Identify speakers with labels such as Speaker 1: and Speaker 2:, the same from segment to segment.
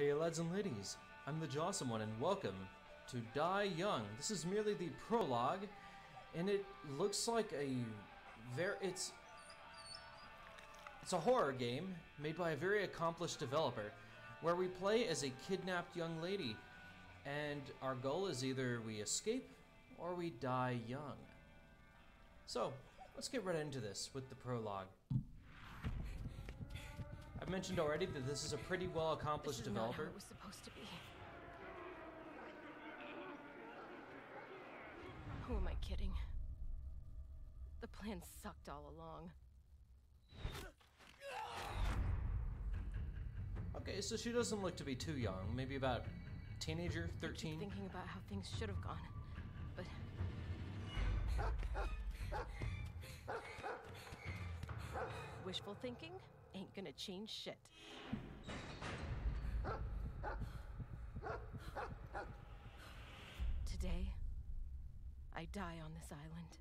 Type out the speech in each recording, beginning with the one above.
Speaker 1: Hey lads and ladies, I'm the Jawesome One and welcome to Die Young. This is merely the prologue, and it looks like a very it's it's a horror game made by a very accomplished developer, where we play as a kidnapped young lady, and our goal is either we escape or we die young. So let's get right into this with the prologue. I've mentioned already that this is a pretty well accomplished
Speaker 2: This is not how
Speaker 1: developer.
Speaker 2: it was supposed to be. Who am I kidding? The plan sucked all along.
Speaker 1: Okay, so she doesn't look to be too young. Maybe about teenager,
Speaker 2: I keep
Speaker 1: 13.
Speaker 2: thinking about how things should have gone, but wishful thinking ain't gonna change shit. Today, I die on this island.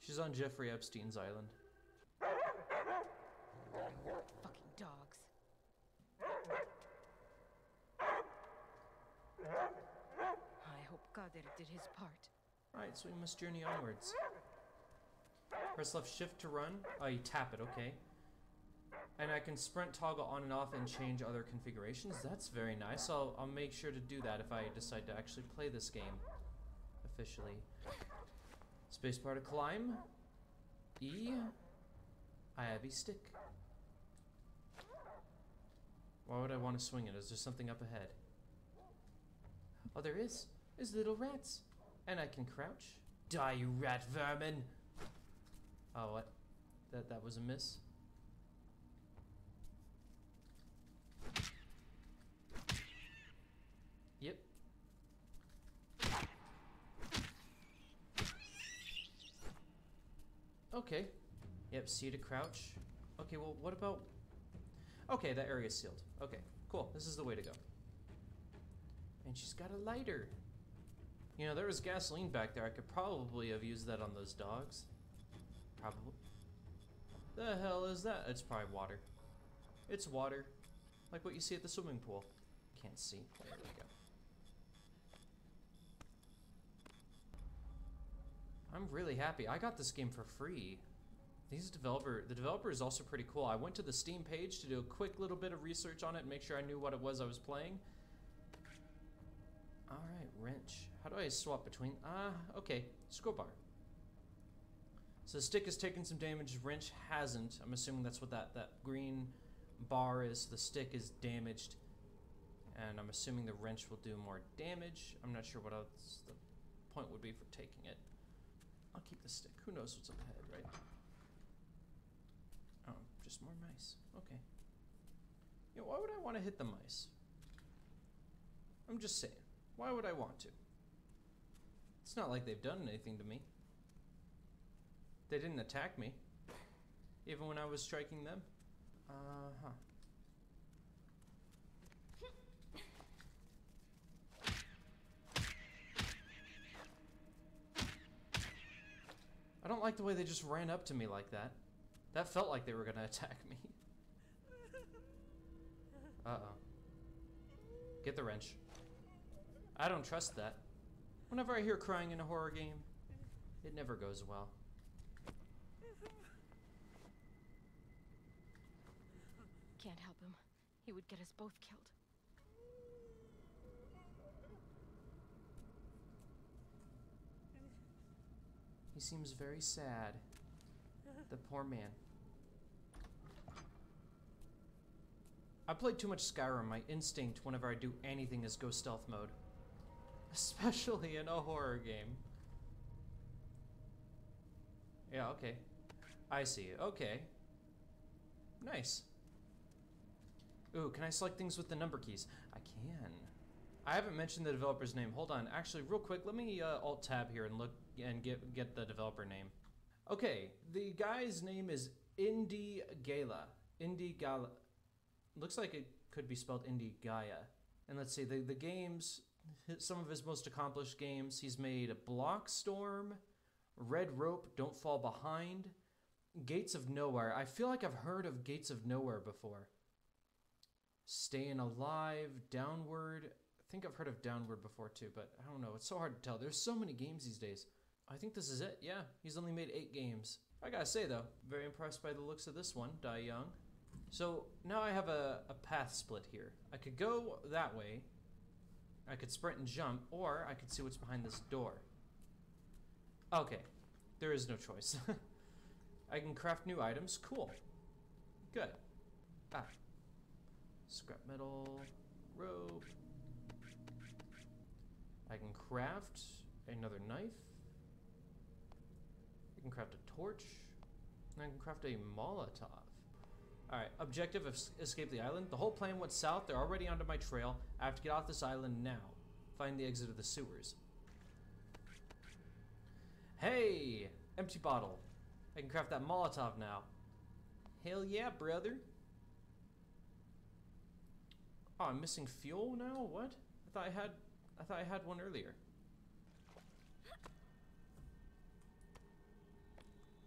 Speaker 1: She's on Jeffrey Epstein's island.
Speaker 2: Fucking dogs. I hope Kadir did his part.
Speaker 1: Alright, so we must journey onwards. Press left shift to run. Oh, you tap it, okay. And I can sprint toggle on and off and change other configurations. That's very nice. I'll, I'll make sure to do that if I decide to actually play this game officially. Spacebar to climb. E. I have a stick. Why would I want to swing it? Is there something up ahead? Oh, there is. There's little rats. And I can crouch. Die, you rat vermin! Oh, what? That, that was a miss? Yep. Okay. Yep, C to crouch. Okay, well, what about... Okay, that area's sealed. Okay, cool. This is the way to go. And she's got a lighter. You know, there was gasoline back there. I could probably have used that on those dogs. Probably. The hell is that? It's probably water. It's water. Like what you see at the swimming pool. Can't see. There we go. I'm really happy. I got this game for free. These developer, the developer is also pretty cool. I went to the Steam page to do a quick little bit of research on it, and make sure I knew what it was I was playing. All right, wrench. How do I swap between? Ah, okay, scroll bar. So the stick has taken some damage, wrench hasn't. I'm assuming that's what that, that green bar is. The stick is damaged, and I'm assuming the wrench will do more damage. I'm not sure what else the point would be for taking it. I'll keep the stick. Who knows what's up ahead, right? Oh, just more mice. Okay. Yeah, why would I want to hit the mice? I'm just saying. Why would I want to? It's not like they've done anything to me. They didn't attack me. Even when I was striking them. Uh huh. I don't like the way they just ran up to me like that. That felt like they were gonna attack me. Uh oh. Get the wrench. I don't trust that. Whenever I hear crying in a horror game, it never goes well.
Speaker 2: Can't help him. He would get us both killed.
Speaker 1: He seems very sad. The poor man. I played too much Skyrim. My instinct whenever I do anything is go stealth mode. Especially in a horror game. Yeah, okay. I see. Okay. Nice. Ooh, can I select things with the number keys? I can. I haven't mentioned the developer's name. Hold on. Actually, real quick, let me uh, alt tab here and look and get get the developer name. Okay, the guy's name is Indy Gala. IndieGala. Looks like it could be spelled Indy Gaia. And let's see, the, the games, some of his most accomplished games, he's made Blockstorm, Red Rope, Don't Fall Behind, Gates of Nowhere. I feel like I've heard of Gates of Nowhere before. Staying Alive, Downward. I think I've heard of Downward before too, but I don't know. It's so hard to tell. There's so many games these days. I think this is it. Yeah, he's only made eight games. I gotta say though, very impressed by the looks of this one, Die Young. So now I have a, a path split here. I could go that way. I could sprint and jump, or I could see what's behind this door. Okay, there is no choice. I can craft new items. Cool. Good. Ah. Scrap metal, rope. I can craft another knife. I can craft a torch. And I can craft a Molotov. Alright, objective of escape the island. The whole plan went south. They're already onto my trail. I have to get off this island now. Find the exit of the sewers. Hey! Empty bottle. I can craft that Molotov now. Hell yeah, brother. Oh, I'm missing fuel now? What? I thought I had I thought I had one earlier.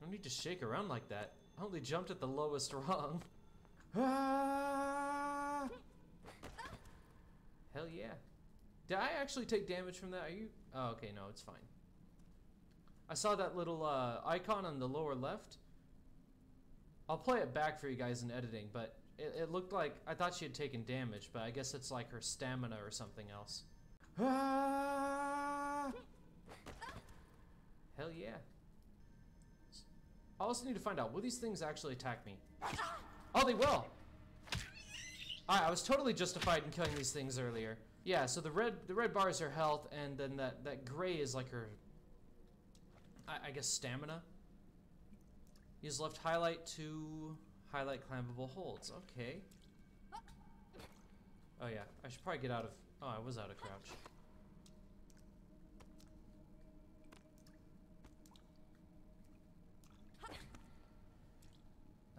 Speaker 1: No need to shake around like that. I only jumped at the lowest rung. Ah! Hell yeah. Did I actually take damage from that? Are you? Oh, okay, no, it's fine. I saw that little uh, icon on the lower left. I'll play it back for you guys in editing, but it, it looked like I thought she had taken damage, but I guess it's like her stamina or something else. Ah! Hell yeah. I also need to find out, will these things actually attack me? Oh, they will! Alright, I was totally justified in killing these things earlier. Yeah, so the red the red bar is her health, and then that, that gray is like her, I, I guess, stamina. Use left highlight to highlight climbable holds. Okay. Oh yeah, I should probably get out of... Oh, I was out of crouch.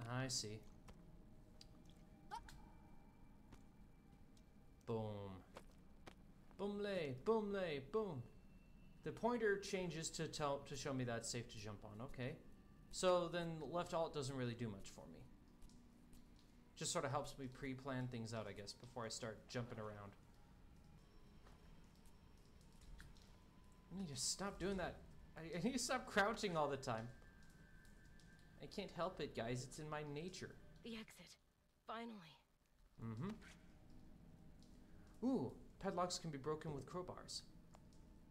Speaker 1: Ah, I see. Boom. Boom lay, boom lay, boom. The pointer changes to tell to show me that it's safe to jump on. Okay. So then left alt doesn't really do much for me. Just sort of helps me pre-plan things out, I guess, before I start jumping around. I need to stop doing that. I, I need to stop crouching all the time. I can't help it, guys. It's in my nature.
Speaker 2: The exit. Finally.
Speaker 1: Mm-hmm. Ooh, padlocks can be broken with crowbars.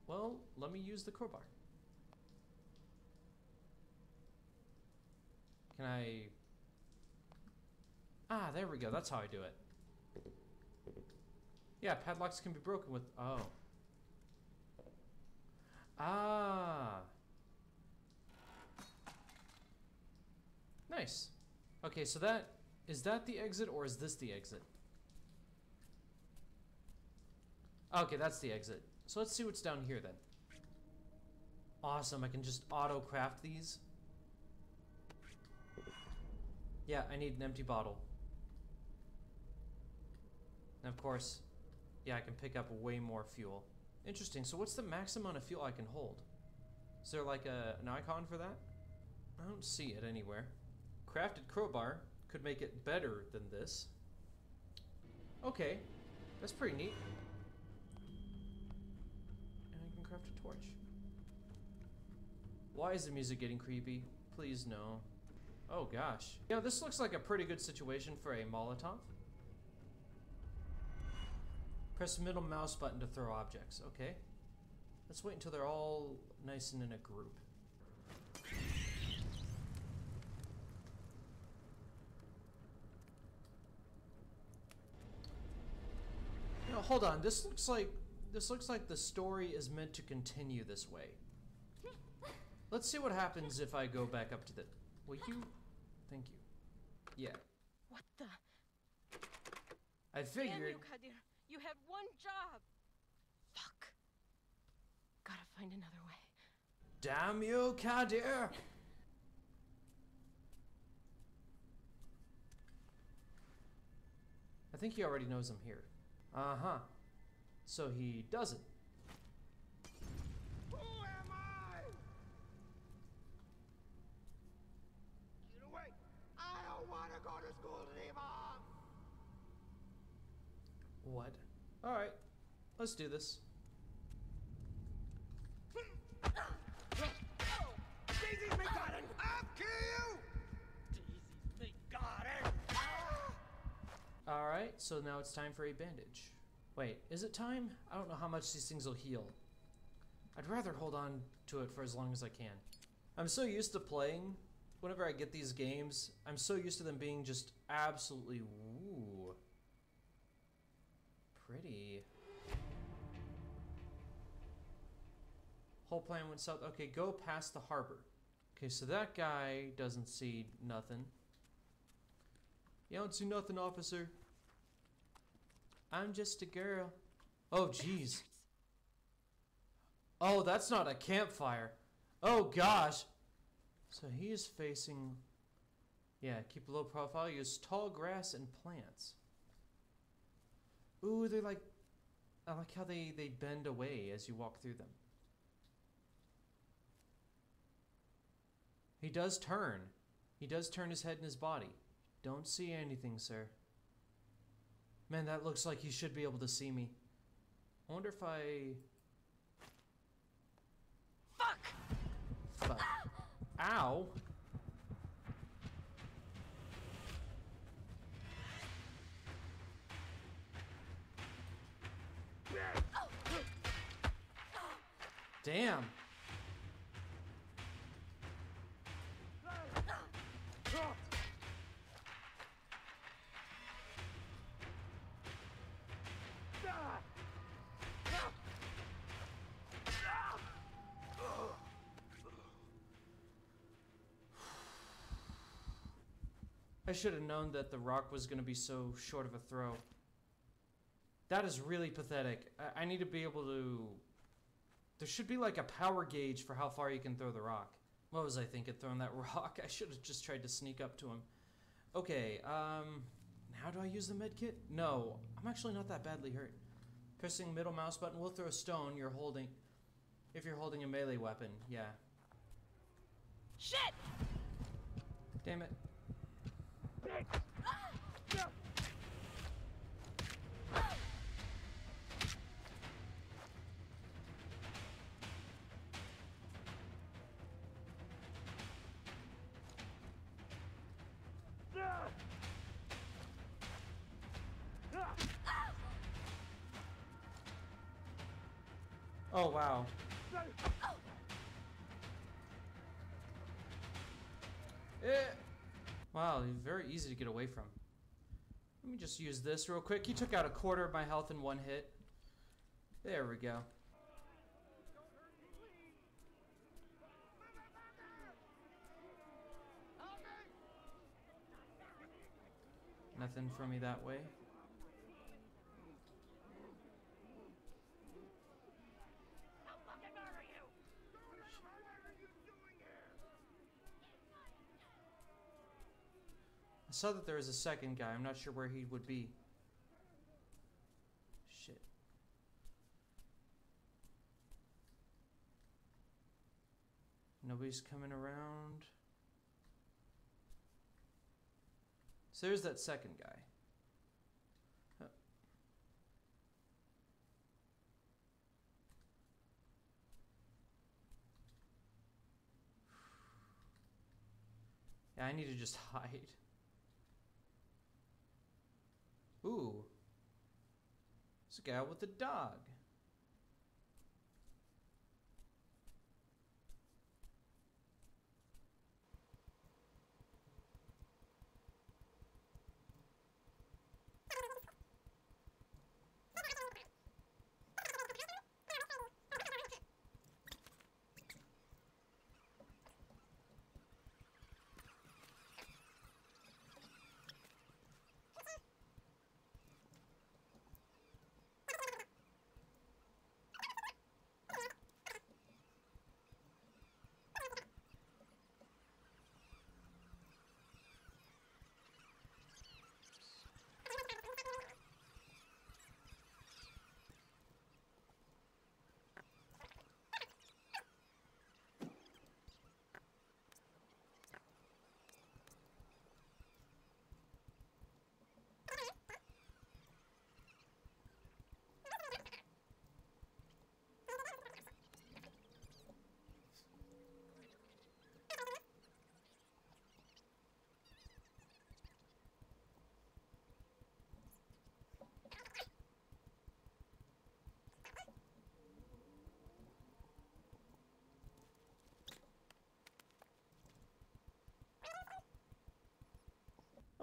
Speaker 1: Well, let me use the crowbar. Can I... Ah, there we go. That's how I do it. Yeah, padlocks can be broken with... Oh. Ah. Nice. Okay, so that... Is that the exit or is this the exit? Okay, that's the exit. So let's see what's down here then. Awesome, I can just auto-craft these. Yeah, I need an empty bottle. And of course, yeah, I can pick up way more fuel. Interesting, so what's the max amount of fuel I can hold? Is there like a, an icon for that? I don't see it anywhere. Crafted crowbar could make it better than this. Okay, that's pretty neat. Craft a torch. Why is the music getting creepy? Please no. Oh gosh. Yeah, this looks like a pretty good situation for a Molotov. Press middle mouse button to throw objects. Okay. Let's wait until they're all nice and in a group. You know, hold on. This looks like this looks like the story is meant to continue this way. Let's see what happens if I go back up to the. Will you? Thank you. Yeah.
Speaker 2: What the?
Speaker 1: I figured.
Speaker 2: you, Kadir. You had one job. Fuck. Gotta find another way.
Speaker 1: Damn you, Kadir! I think he already knows I'm here. Uh huh so he doesn't.
Speaker 3: Who am I? Get away! I don't want to go to school anymore.
Speaker 1: What? Alright, let's do this.
Speaker 3: Daisy McGarden! I'll kill you! Daisy McGarden!
Speaker 1: Alright, so now it's time for a bandage. Wait, is it time? I don't know how much these things will heal. I'd rather hold on to it for as long as I can. I'm so used to playing. Whenever I get these games, I'm so used to them being just absolutely woo. Pretty. Whole plan went south. Okay, go past the harbor. Okay, so that guy doesn't see nothing. You don't see nothing, officer. I'm just a girl. Oh, jeez. Oh, that's not a campfire. Oh, gosh. So he is facing. Yeah, keep a low profile. Use tall grass and plants. Ooh, they're like. I like how they, they bend away as you walk through them. He does turn. He does turn his head and his body. Don't see anything, sir. Man, that looks like he should be able to see me. I wonder if I.
Speaker 2: Fuck!
Speaker 1: Fuck. Ow! Damn! I should have known that the rock was going to be so short of a throw. That is really pathetic. I, I need to be able to. There should be like a power gauge for how far you can throw the rock. What was I thinking throwing that rock? I should have just tried to sneak up to him. Okay, um. How do I use the medkit? No, I'm actually not that badly hurt. Pressing middle mouse button will throw a stone you're holding. If you're holding a melee weapon, yeah.
Speaker 2: Shit!
Speaker 1: Damn it. Oh wow. Eh. Wow, very easy to get away from. Let me just use this real quick. He took out a quarter of my health in one hit. There we go. Nothing for me that way. I saw that there was a second guy. I'm not sure where he would be. Shit. Nobody's coming around. So there's that second guy. Yeah, I need to just hide. Ooh. It's a guy with a dog.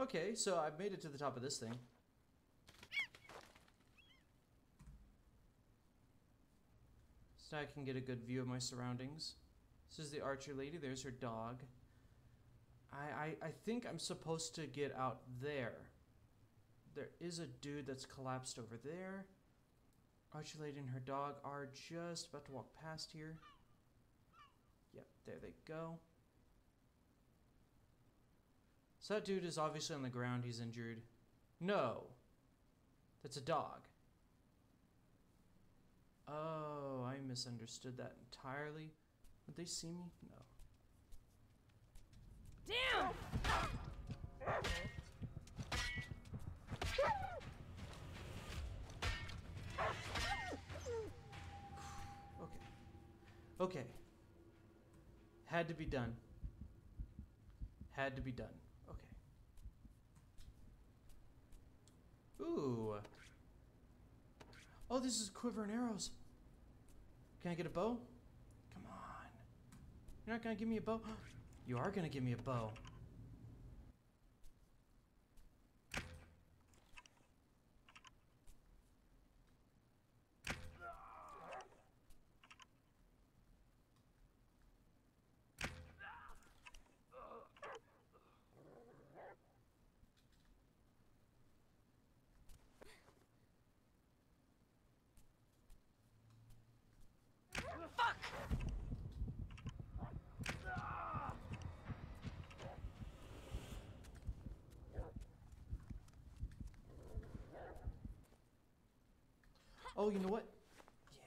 Speaker 1: Okay, so I've made it to the top of this thing. So I can get a good view of my surroundings. This is the archer lady. There's her dog. I, I, I think I'm supposed to get out there. There is a dude that's collapsed over there. Archer lady and her dog are just about to walk past here. Yep, there they go. So that dude is obviously on the ground. He's injured. No. That's a dog. Oh, I misunderstood that entirely. Would they see me? No.
Speaker 2: Damn!
Speaker 1: Okay. Okay. Had to be done. Had to be done. Okay. Ooh. Oh, this is quiver and arrows. Can I get a bow? Come on. You're not gonna give me a bow? You are gonna give me a bow.
Speaker 2: Fuck!
Speaker 1: Oh, you know what? Yeah.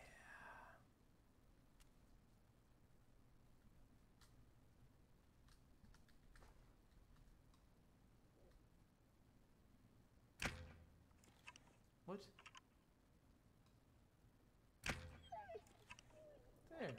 Speaker 1: What? There.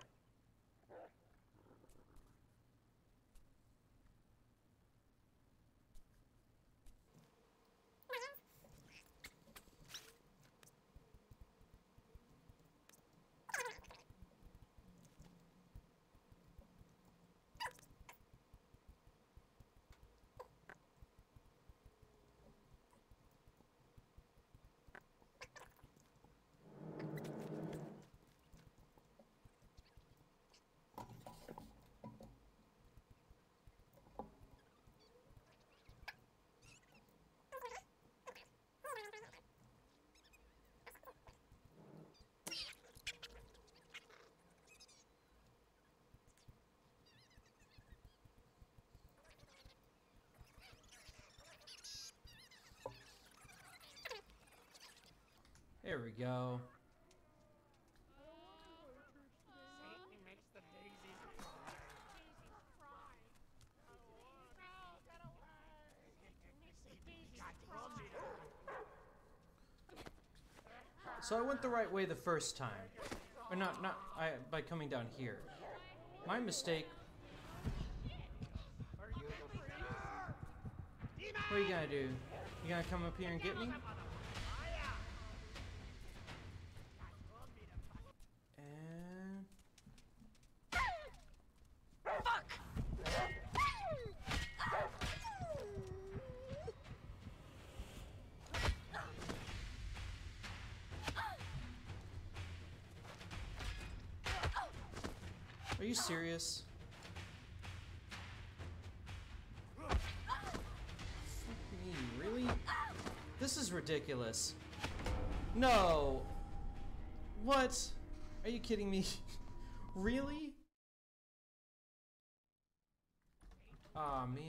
Speaker 1: There we go. So I went the right way the first time. Or not not I by coming down here. My mistake. What are you gonna do? You gonna come up here and get me? Serious? Really? This is ridiculous. No. What? Are you kidding me? really? Aw, man.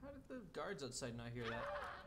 Speaker 1: How did the guards outside not hear that?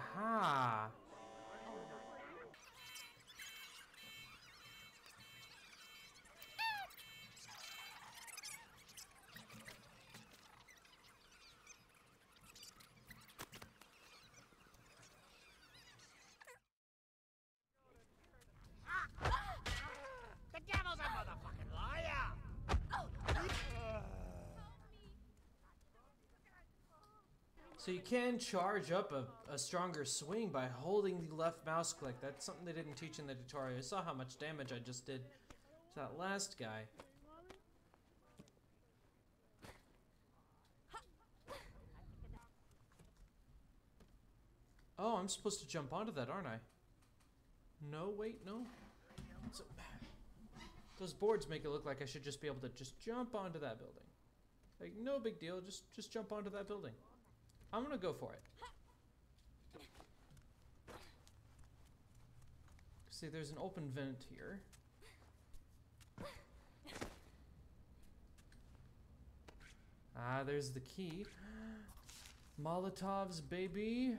Speaker 1: Aha! So you can charge up a, a stronger swing by holding the left mouse click. That's something they didn't teach in the tutorial. I saw how much damage I just did to that last guy. Oh, I'm supposed to jump onto that, aren't I? No, wait, no. So, those boards make it look like I should just be able to just jump onto that building. Like, no big deal, just just jump onto that building. I'm gonna go for it. See, there's an open vent here. Ah, there's the key. Molotovs, baby.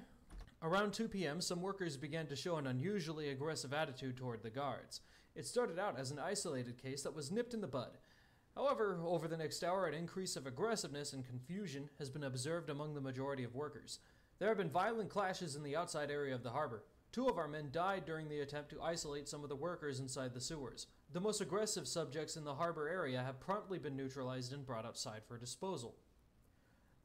Speaker 1: Around 2 p.m., some workers began to show an unusually aggressive attitude toward the guards. It started out as an isolated case that was nipped in the bud. However, over the next hour, an increase of aggressiveness and confusion has been observed among the majority of workers. There have been violent clashes in the outside area of the harbor. Two of our men died during the attempt to isolate some of the workers inside the sewers. The most aggressive subjects in the harbor area have promptly been neutralized and brought outside for disposal.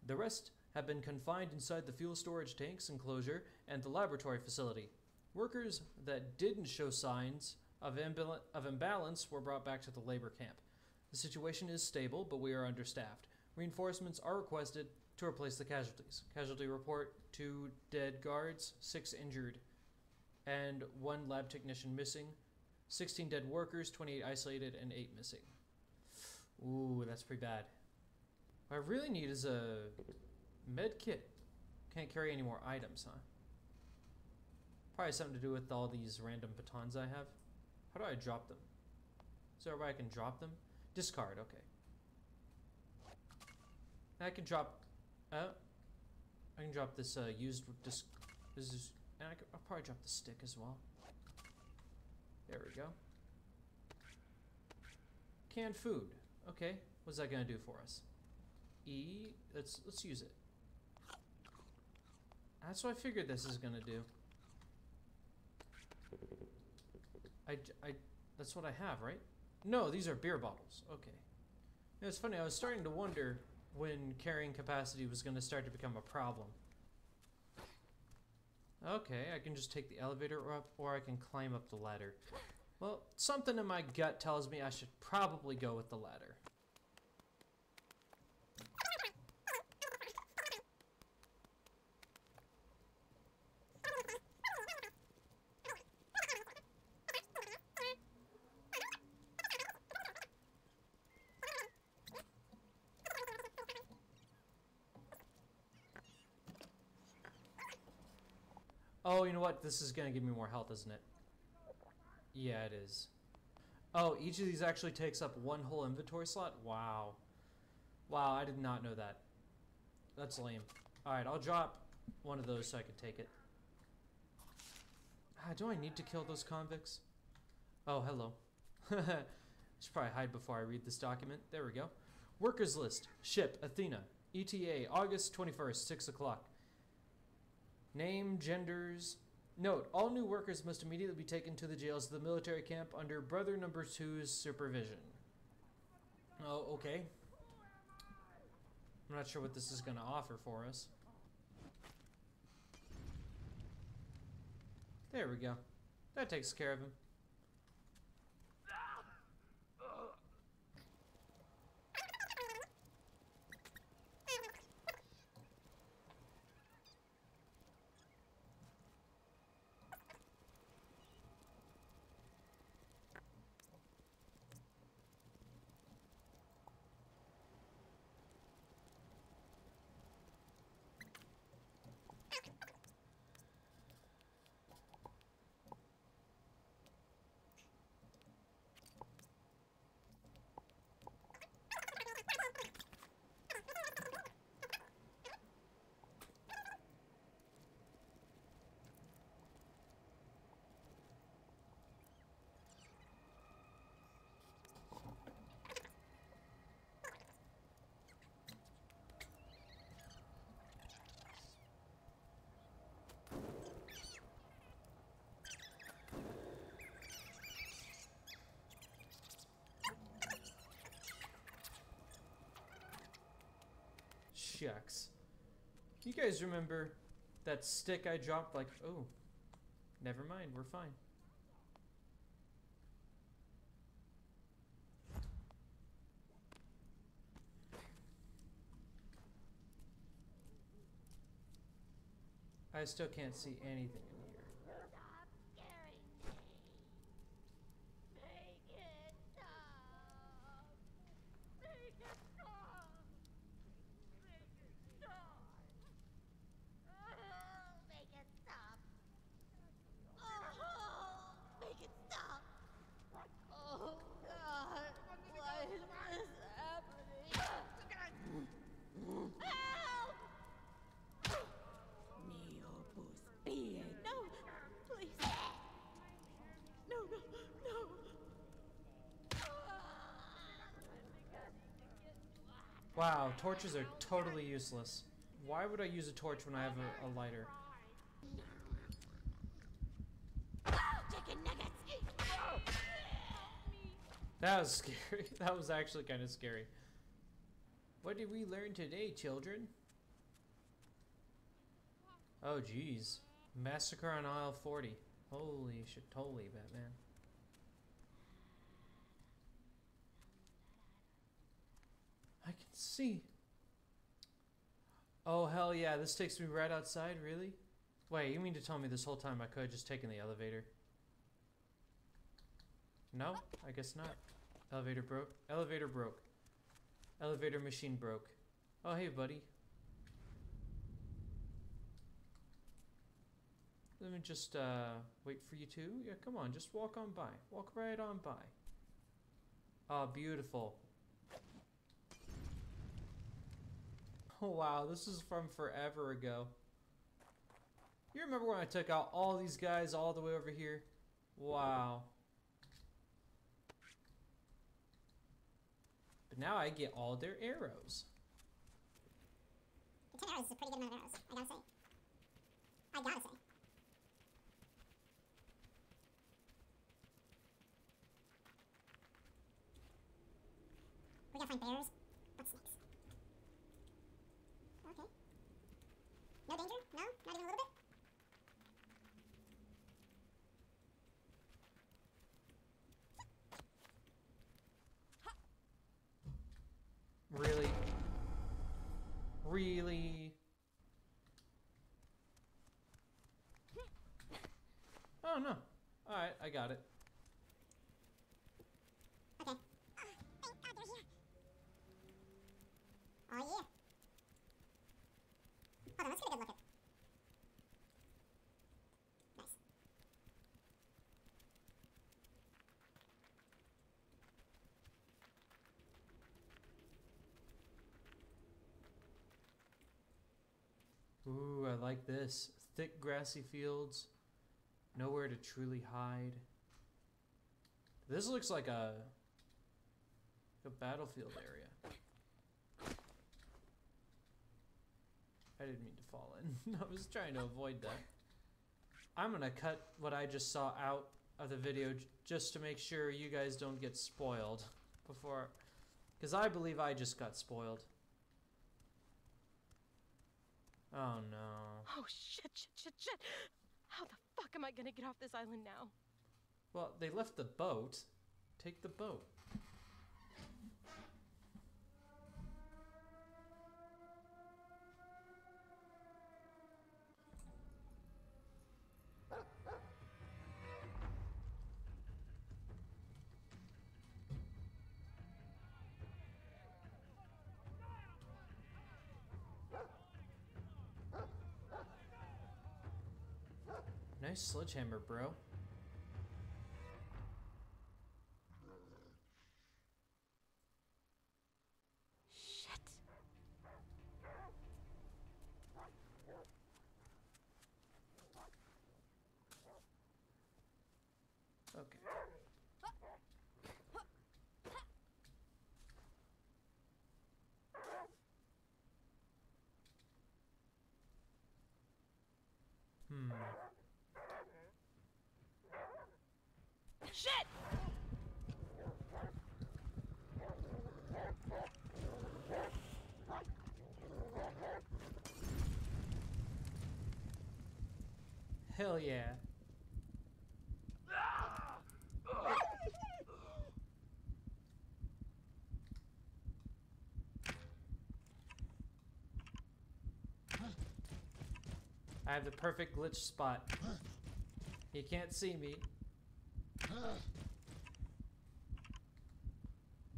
Speaker 1: The rest have been confined inside the fuel storage tanks enclosure and the laboratory facility. Workers that didn't show signs of, imbal- of imbalance were brought back to the labor camp. The situation is stable, but we are understaffed. Reinforcements are requested to replace the casualties. Casualty report two dead guards, six injured, and one lab technician missing. 16 dead workers, 28 isolated, and 8 missing. Ooh, that's pretty bad. What I really need is a med kit. Can't carry any more items, huh? Probably something to do with all these random batons I have. How do I drop them? Is there a way I can drop them? Discard, okay. I can drop. Uh, I can drop this uh, used disc. This is, and I can, I'll probably drop the stick as well. There we go. Canned food. Okay, what's that gonna do for us? E. Let's let's use it. That's what I figured this is gonna do. I, I that's what I have, right? No, these are beer bottles. Okay. Know, it's funny. I was starting to wonder when carrying capacity was going to start to become a problem. Okay, I can just take the elevator up, or I can climb up the ladder. Well, something in my gut tells me I should probably go with the ladder. This is gonna give me more health, isn't it? Yeah, it is. Oh, each of these actually takes up one whole inventory slot? Wow. Wow, I did not know that. That's lame. Alright, I'll drop one of those so I can take it. Ah, do I need to kill those convicts? Oh, hello. Should probably hide before I read this document. There we go. Workers list. Ship, Athena. ETA, August 21st, 6 o'clock. Name, genders. Note, all new workers must immediately be taken to the jails of the military camp under Brother Number Two's supervision. Oh, okay. I'm not sure what this is going to offer for us. There we go. That takes care of him. Shucks. You guys remember that stick I dropped? Like, oh, never mind, we're fine. I still can't see anything in here.
Speaker 2: Stop scaring me. Make it stop. Make it stop. Make it stop. Oh, make it stop. Oh, make it stop. Oh, God. Why is this happening? Help! Neopus being. No, please. No, no, no.
Speaker 1: Wow, torches are totally useless. Why would I use a torch when I have a, a lighter? That was scary. That was actually kind of scary. What did we learn today, children? Oh, jeez. Massacre on aisle 40. Holy shit, totally, Batman. I can see. Oh, hell yeah, this takes me right outside, really? Wait, you mean to tell me this whole time I could have just taken the elevator? No? I guess not. Elevator broke. Elevator broke. Elevator machine broke. Oh, hey, buddy. Let me just uh, wait for you two. Yeah, come on, just walk on by. Walk right on by. Ah, beautiful. wow, this is from forever ago. You remember when I took out all these guys all the way over here? Wow. But now I get all their arrows.
Speaker 4: Ten arrows is a pretty good amount of arrows, I gotta say. I gotta say. We gotta find bears, but snakes. Okay. No danger? No? Not even a little bit?
Speaker 1: Really? Really? Oh no. Alright, I got it.
Speaker 4: Okay. Ah, thank God they're here. Oh yeah. Hold on, let's get a good look at. Nice.
Speaker 1: Ooh, I this. Thick grassy fields. Nowhere to truly hide. This looks like a, a battlefield area. I didn't mean to fall in. I was trying to avoid that. I'm gonna cut what I just saw out of the video just to make sure you guys don't get spoiled before, because I believe I just got spoiled. Oh no.
Speaker 2: Oh, shit, shit, shit, shit. How the fuck am I gonna get off this island now?
Speaker 1: Well, they left the boat. Take the boat. Nice sledgehammer, bro.
Speaker 2: Shit.
Speaker 1: Okay. Hell yeah. I have the perfect glitch spot. He can't see me.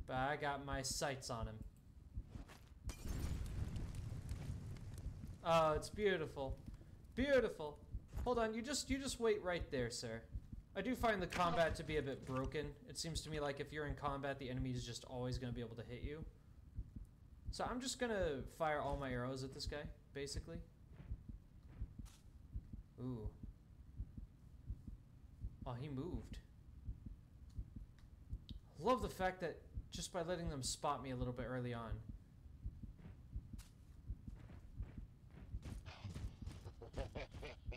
Speaker 1: But I got my sights on him. Oh, it's beautiful. Beautiful. Hold on, you just you just wait right there, sir. I do find the combat to be a bit broken. It seems to me like if you're in combat, the enemy is just always going to be able to hit you. So I'm just going to fire all my arrows at this guy, basically. Ooh. Oh, he moved. Love the fact that just by letting them spot me a little bit early on.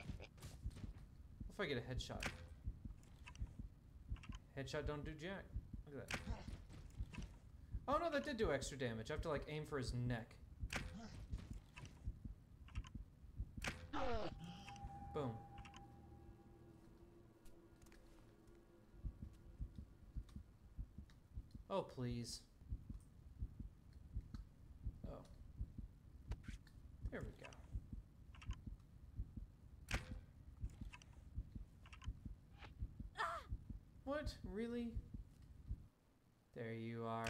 Speaker 1: If I get a headshot? Headshot don't do jack. Look at that. Oh no, that did do extra damage. I have to like aim for his neck. Boom. Oh, please. Oh. There we go. What? Really? There you are.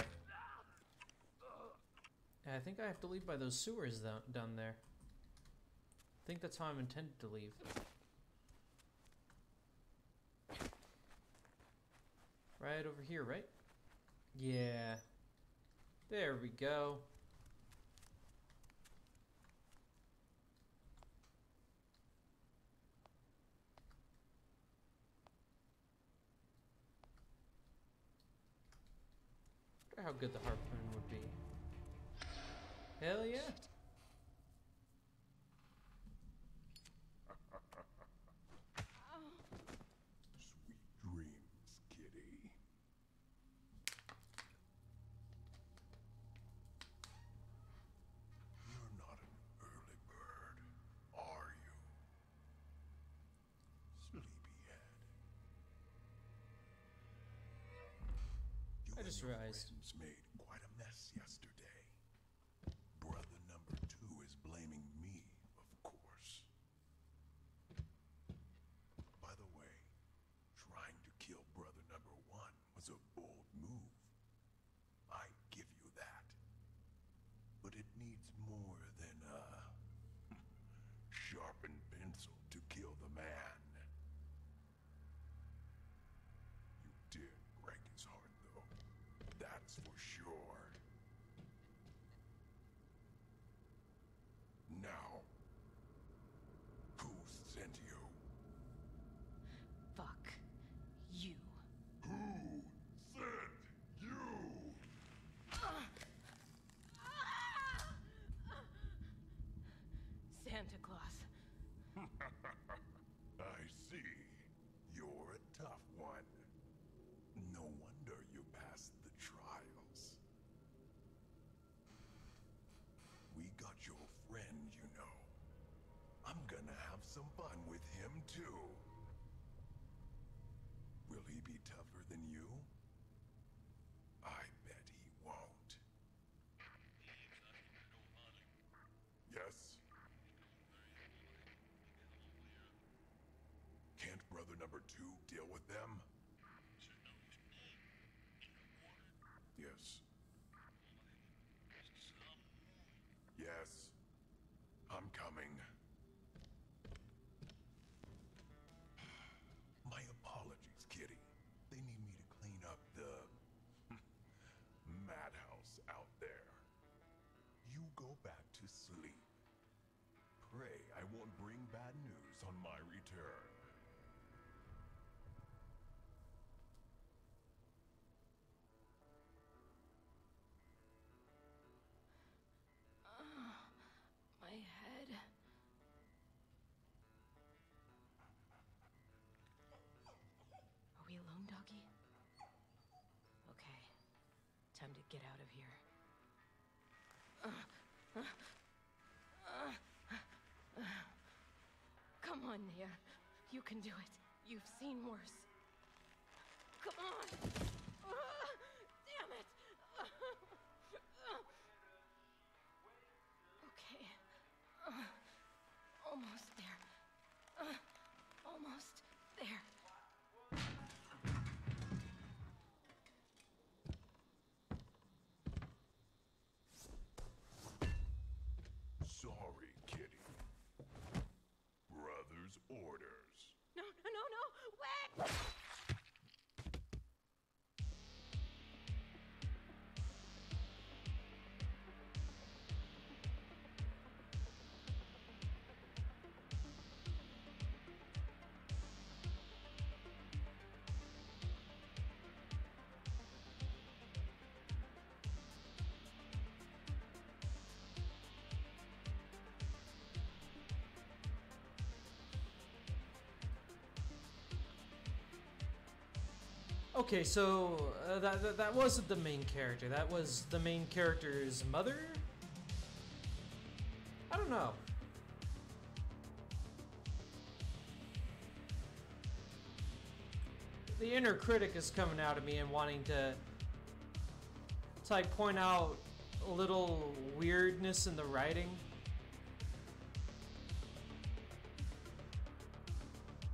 Speaker 1: I think I have to leave by those sewers down, there. I think that's how I'm intended to leave. Right over here, right? Yeah. There we go. How good the harpoon would be. Hell yeah.
Speaker 5: Sweet dreams, kitty. You're not an early bird, are you? Sleepyhead. You
Speaker 1: I just realized.
Speaker 5: made quite a mess yesterday. Brother number two is blaming me, of course. By the way, trying to kill brother number one was a bold move. I give you that. But it needs more than a sharpened pencil to kill the man. You did break his heart, though. That's for sure. Now, who sent you?
Speaker 2: Fuck you.
Speaker 5: Who sent you?
Speaker 2: Santa Claus.
Speaker 5: I see. You're a tough one. No wonder you passed the trials. We got your friend, you know. I'm gonna have some fun with him, too. Will he be tougher than you? I bet he won't. Yes? Can't brother number two deal with them? Yes. Yes. I'm coming. My apologies, Kitty. They need me to clean up the madhouse out there. You go back to sleep. Pray I won't bring bad news on my return.
Speaker 2: Doggy? Okay. Time to get out of here. Come on, Nia. You can do it. You've seen worse. Come on! Okay,
Speaker 1: so uh, that, that that wasn't the main character. That was the main character's mother. I don't know. The inner critic is coming out of me and wanting to, to like point out a little weirdness in the writing.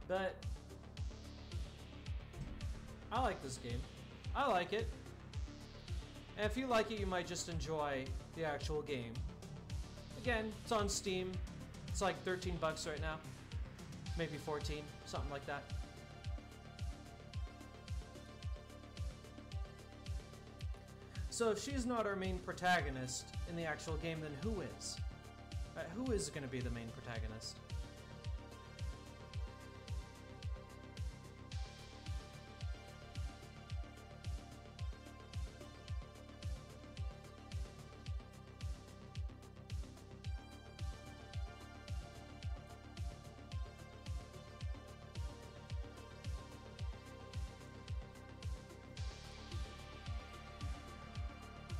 Speaker 1: But I like this game. I like it. And if you like it, you might just enjoy the actual game. Again, it's on Steam. It's like 13 bucks right now. Maybe 14, something like that. So if she's not our main protagonist in the actual game, then who is? Uh, who is going to be the main protagonist?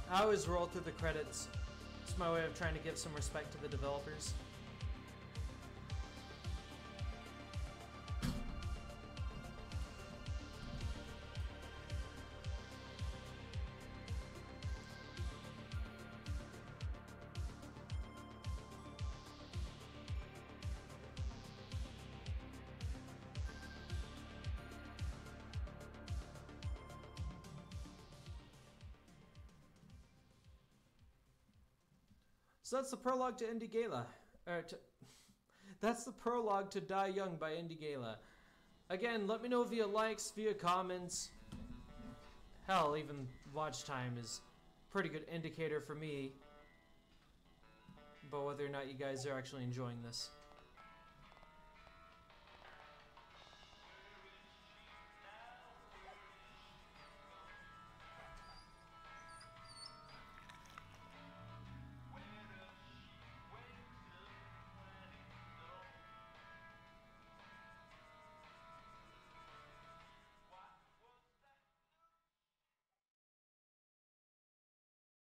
Speaker 1: I always roll through the credits. It's my way of trying to give some respect to the developers. That's the prologue to IndieGala. Or to, that's the prologue to Die Young by IndieGala. Again, let me know via likes, via comments. Hell, even watch time is pretty good indicator for me But whether or not you guys are actually enjoying this.